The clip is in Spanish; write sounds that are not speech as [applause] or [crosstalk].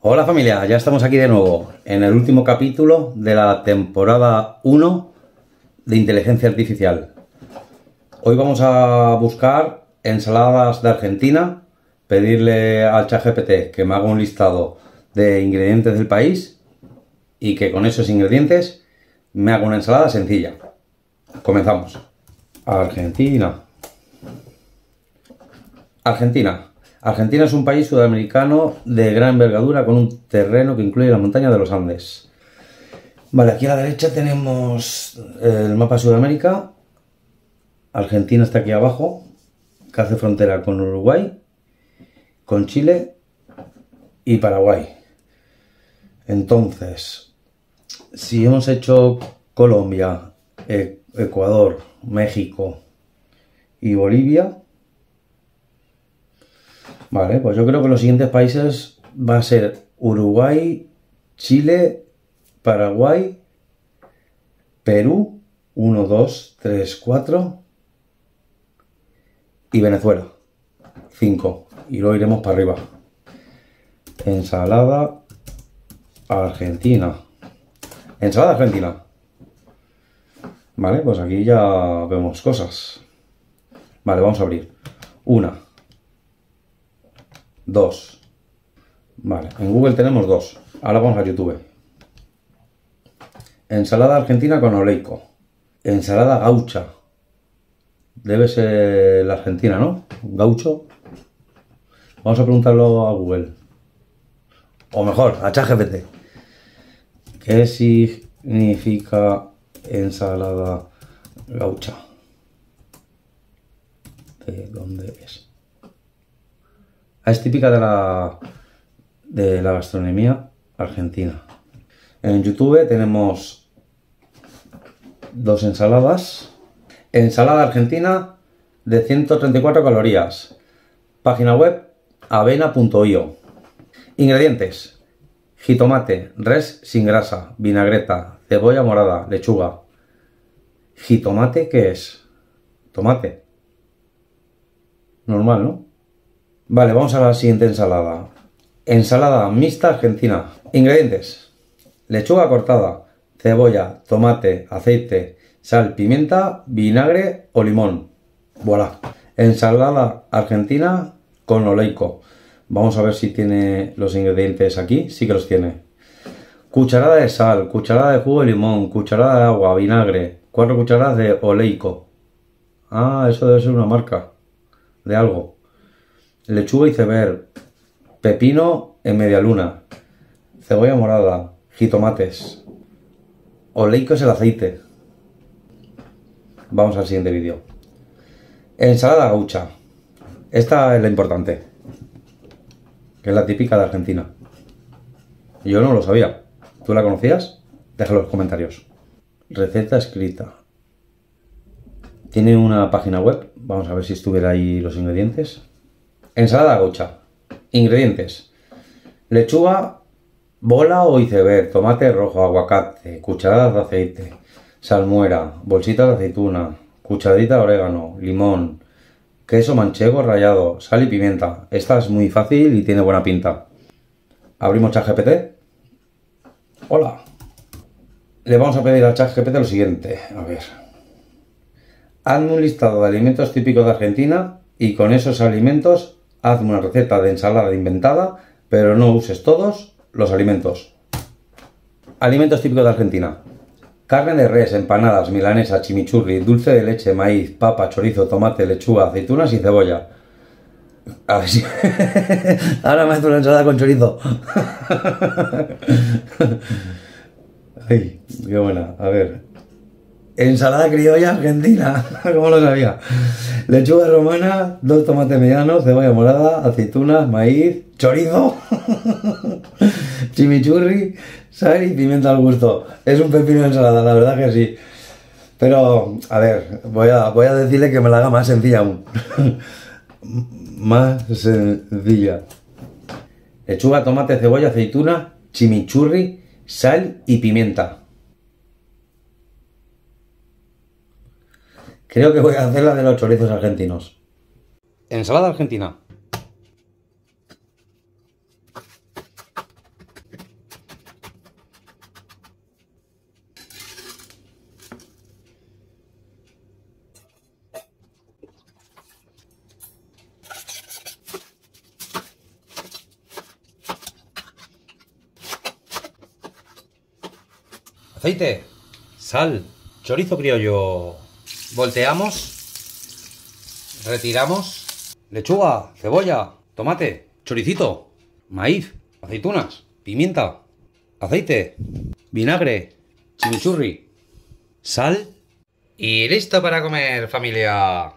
Hola familia, ya estamos aquí de nuevo en el último capítulo de la temporada 1 de inteligencia artificial. Hoy vamos a buscar ensaladas de Argentina, pedirle al ChatGPT que me haga un listado de ingredientes del país y que con esos ingredientes me haga una ensalada sencilla. Comenzamos. Argentina. Argentina. Argentina es un país sudamericano de gran envergadura con un terreno que incluye la montaña de los Andes. Vale, aquí a la derecha tenemos el mapa de Sudamérica. Argentina está aquí abajo, que hace frontera con Uruguay, con Chile y Paraguay. Entonces, si hemos hecho Colombia, e- Ecuador, México y Bolivia, Vale, pues yo creo que los siguientes países va a ser Uruguay, Chile, Paraguay, Perú, 1, 2, 3, 4 y Venezuela, 5. Y luego iremos para arriba. Ensalada argentina. Ensalada argentina. Vale, pues aquí ya vemos cosas. Vale, vamos a abrir. Una. Dos. Vale, en Google tenemos dos. Ahora vamos a YouTube. Ensalada argentina con oleico. Ensalada gaucha. Debe ser la argentina, ¿no? Gaucho. Vamos a preguntarlo a Google. O mejor, a ChatGPT. ¿Qué significa ensalada gaucha? ¿De dónde es? Es típica de la, de la gastronomía argentina. En YouTube tenemos dos ensaladas. Ensalada argentina de 134 calorías. Página web avena.io. Ingredientes. Jitomate, res sin grasa, vinagreta, cebolla morada, lechuga. ¿Jitomate qué es? Tomate. Normal, ¿no? Vale, vamos a la siguiente ensalada. Ensalada mixta argentina. Ingredientes. Lechuga cortada, cebolla, tomate, aceite, sal, pimienta, vinagre o limón. Voilà. Ensalada argentina con oleico. Vamos a ver si tiene los ingredientes aquí. Sí que los tiene. Cucharada de sal, cucharada de jugo de limón, cucharada de agua, vinagre, cuatro cucharadas de oleico. Ah, eso debe ser una marca de algo lechuga y ceber, pepino en media luna, cebolla morada, jitomates, oleico es el aceite. Vamos al siguiente vídeo. Ensalada gaucha. Esta es la importante, que es la típica de Argentina. Yo no lo sabía. ¿Tú la conocías? Déjalo en los comentarios. Receta escrita. Tiene una página web. Vamos a ver si estuviera ahí los ingredientes. Ensalada gaucha. Ingredientes. Lechuga, bola o iceberg, tomate rojo, aguacate, cucharadas de aceite, salmuera, bolsitas de aceituna, cucharadita de orégano, limón, queso manchego rallado, sal y pimienta. Esta es muy fácil y tiene buena pinta. Abrimos ChatGPT. Hola. Le vamos a pedir al ChatGPT lo siguiente. A ver. Hazme un listado de alimentos típicos de Argentina y con esos alimentos hazme una receta de ensalada inventada, pero no uses todos los alimentos. Alimentos típicos de Argentina. Carne de res, empanadas, milanesa, chimichurri, dulce de leche, maíz, papa, chorizo, tomate, lechuga, aceitunas y cebolla. A ver si... [laughs] Ahora me hace una ensalada con chorizo. [laughs] Ay, qué buena. A ver. Ensalada criolla argentina. [laughs] ¿Cómo lo sabía? Lechuga romana, dos tomates medianos, cebolla morada, aceitunas, maíz, chorizo, [laughs] chimichurri, sal y pimienta al gusto. Es un pepino de ensalada, la verdad que sí. Pero, a ver, voy a, voy a decirle que me la haga más sencilla aún. [laughs] más sencilla. Lechuga, tomate, cebolla, aceituna, chimichurri, sal y pimienta. Creo que voy a hacer la de los chorizos argentinos. Ensalada argentina. Aceite, sal, chorizo criollo Volteamos. Retiramos. Lechuga, cebolla, tomate, choricito, maíz, aceitunas, pimienta, aceite, vinagre, chimichurri, sal y listo para comer familia.